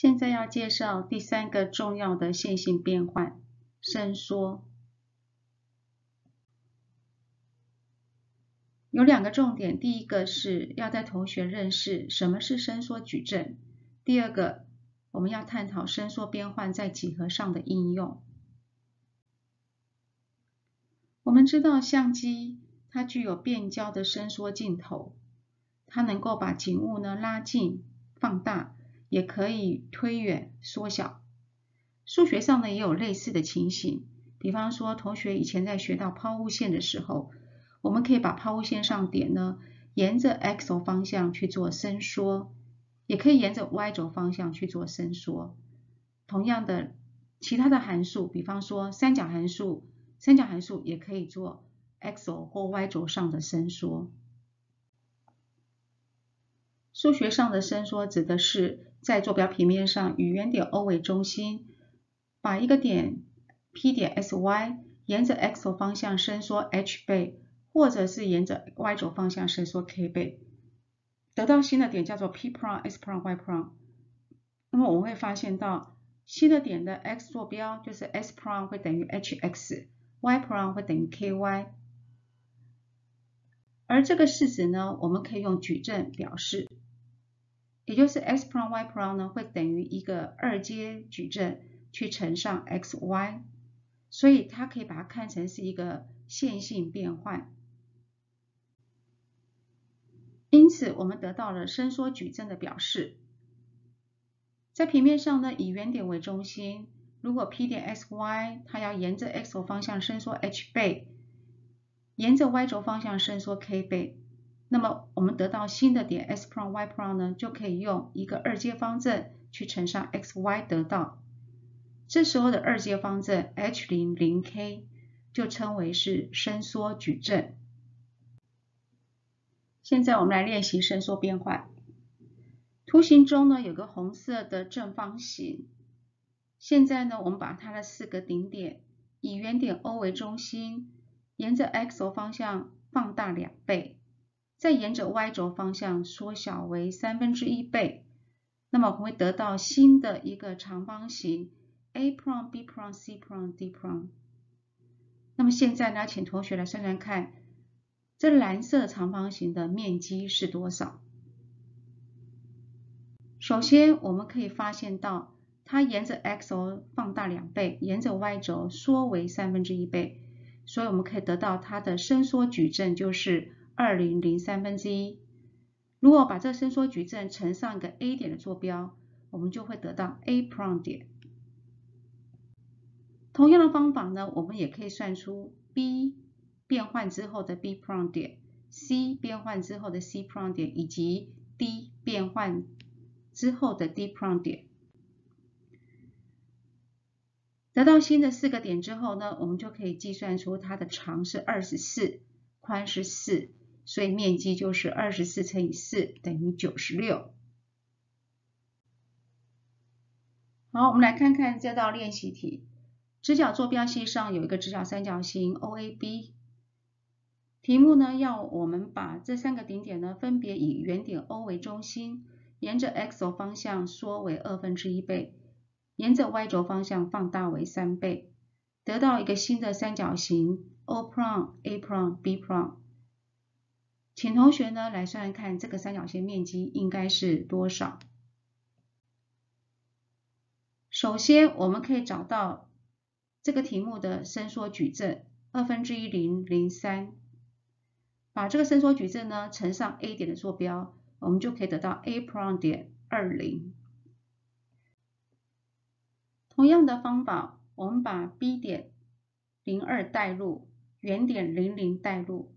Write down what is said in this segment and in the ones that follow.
现在要介绍第三个重要的线性变换——伸缩。有两个重点，第一个是要带同学认识什么是伸缩矩阵；第二个，我们要探讨伸缩变换在几何上的应用。我们知道相机它具有变焦的伸缩镜头，它能够把景物呢拉近、放大。也可以推远、缩小。数学上呢也有类似的情形，比方说同学以前在学到抛物线的时候，我们可以把抛物线上点呢沿着 x 轴方向去做伸缩，也可以沿着 y 轴方向去做伸缩。同样的，其他的函数，比方说三角函数，三角函数也可以做 x 轴或 y 轴上的伸缩。数学上的伸缩指的是。在坐标平面上，以原点 O 为中心，把一个点 P 点 SY 沿着 x 轴方向伸缩 h 倍，或者是沿着 y 轴方向伸缩 k 倍，得到新的点叫做 P prime S prime Y prime。那么我们会发现到新的点的 x 坐标就是 S prime 会等于 hx，Y prime 会等于 ky。而这个式子呢，我们可以用矩阵表示。也就是 x prime y prime 呢会等于一个二阶矩阵去乘上 x y，所以它可以把它看成是一个线性变换。因此，我们得到了伸缩矩阵的表示。在平面上呢，以原点为中心，如果 P 点 x y 它要沿着 x 轴方向伸缩 h 倍，沿着 y 轴方向伸缩 k 倍。那么我们得到新的点 x prime, y prime 呢，就可以用一个二阶方阵去乘上 x y 得到。这时候的二阶方阵 h 零零 k 就称为是伸缩矩阵。现在我们来练习伸缩变换。图形中呢有个红色的正方形。现在呢我们把它的四个顶点以原点 O 为中心，沿着 x 轴方向放大两倍。再沿着 y 轴方向缩小为三分之一倍，那么我们会得到新的一个长方形 a prime b prime c prime d prime。那么现在呢，请同学来算算看，这蓝色长方形的面积是多少？首先我们可以发现到，它沿着 x 轴放大两倍，沿着 y 轴缩为三分之一倍，所以我们可以得到它的伸缩矩阵就是。二零零三分之一。如果把这伸缩矩阵乘上一个 A 点的坐标，我们就会得到 A prime 点。同样的方法呢，我们也可以算出 B 变换之后的 B prime 点，C 变换之后的 C prime 点，以及 D 变换之后的 D prime 点。得到新的四个点之后呢，我们就可以计算出它的长是二十四，宽是四。所以面积就是二十四乘以四等于九十六。好，我们来看看这道练习题。直角坐标系上有一个直角三角形 OAB。题目呢要我们把这三个顶点呢分别以原点 O 为中心，沿着 x 轴方向缩为二分之一倍，沿着 y 轴方向放大为三倍，得到一个新的三角形 OPRON，APRON，BPROM prime A prime B prime。请同学呢来算算看，这个三角形面积应该是多少？首先，我们可以找到这个题目的伸缩矩阵二分之一零零三，把这个伸缩矩阵呢乘上 A 点的坐标，我们就可以得到 A prime 点二零。同样的方法，我们把 B 点零二代入，原点零零代入。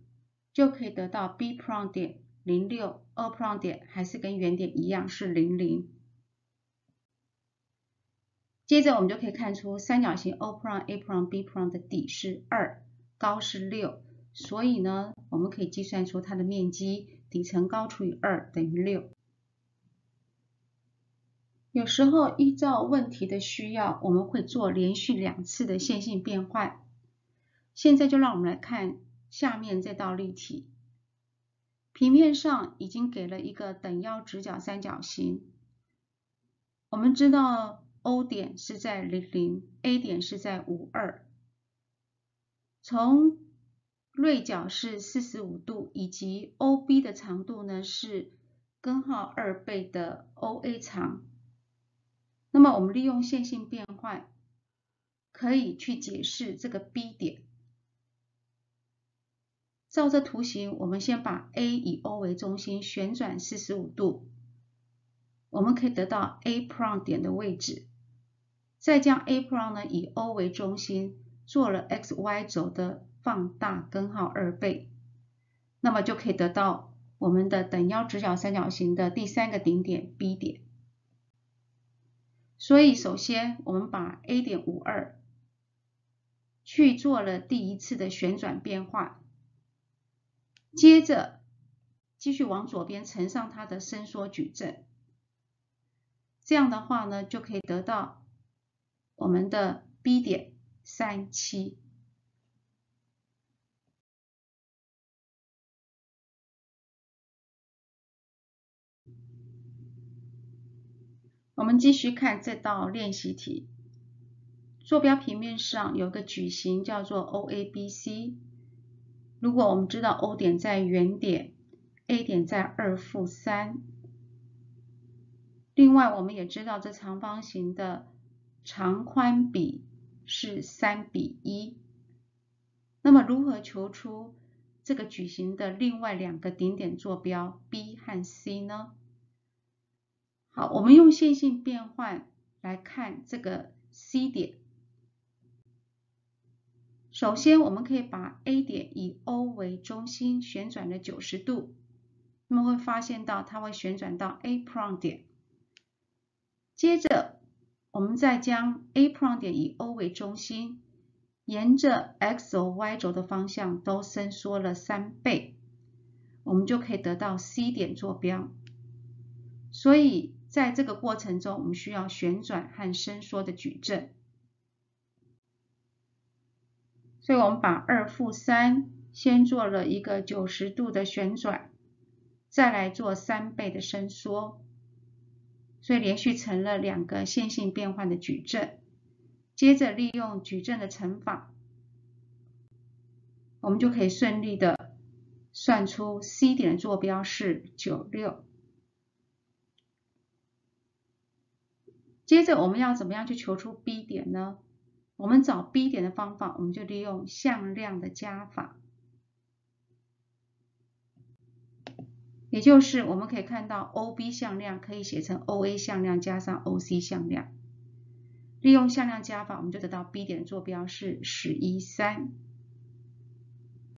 就可以得到 B prime 点零六，O prime 点还是跟原点一样是零零。接着我们就可以看出三角形 O prime A prime B prime 的底是二，高是六，所以呢，我们可以计算出它的面积，底乘高除以二等于六。有时候依照问题的需要，我们会做连续两次的线性变换。现在就让我们来看。下面这道例题，平面上已经给了一个等腰直角三角形，我们知道 O 点是在零零，A 点是在五二。从锐角是四十五度，以及 OB 的长度呢是根号二倍的 OA 长。那么我们利用线性变换，可以去解释这个 B 点。照这图形，我们先把 A 以 O 为中心旋转四十五度。我们可以得到 A prime 点的位置，再将 A prime 呢以 O 为中心做了 x y 轴的放大根号二倍，那么就可以得到我们的等腰直角三角形的第三个顶点 B 点。所以首先我们把 A 点五二去做了第一次的旋转变换，接着继续往左边乘上它的伸缩矩阵。这样的话呢，就可以得到我们的 B 点三七。我们继续看这道练习题。坐标平面上有个矩形叫做 OABC。如果我们知道 O 点在原点，A 点在二负三。另外，我们也知道这长方形的长宽比是三比一。那么，如何求出这个矩形的另外两个顶点坐标 B 和 C 呢？好，我们用线性变换来看这个 C 点。首先，我们可以把 A 点以 O 为中心旋转了九十度，那么会发现到它会旋转到 A prime 点。接着，我们再将 A prime 点以 O 为中心，沿着 x 轴、y 轴的方向都伸缩了三倍，我们就可以得到 C 点坐标。所以，在这个过程中，我们需要旋转和伸缩的矩阵。所以我们把二负三先做了一个九十度的旋转，再来做三倍的伸缩。所以连续乘了两个线性变换的矩阵，接着利用矩阵的乘法，我们就可以顺利的算出 C 点的坐标是九六。接着我们要怎么样去求出 B 点呢？我们找 B 点的方法，我们就利用向量的加法。也就是我们可以看到，OB 向量可以写成 OA 向量加上 OC 向量，利用向量加法，我们就得到 B 点坐标是十一三。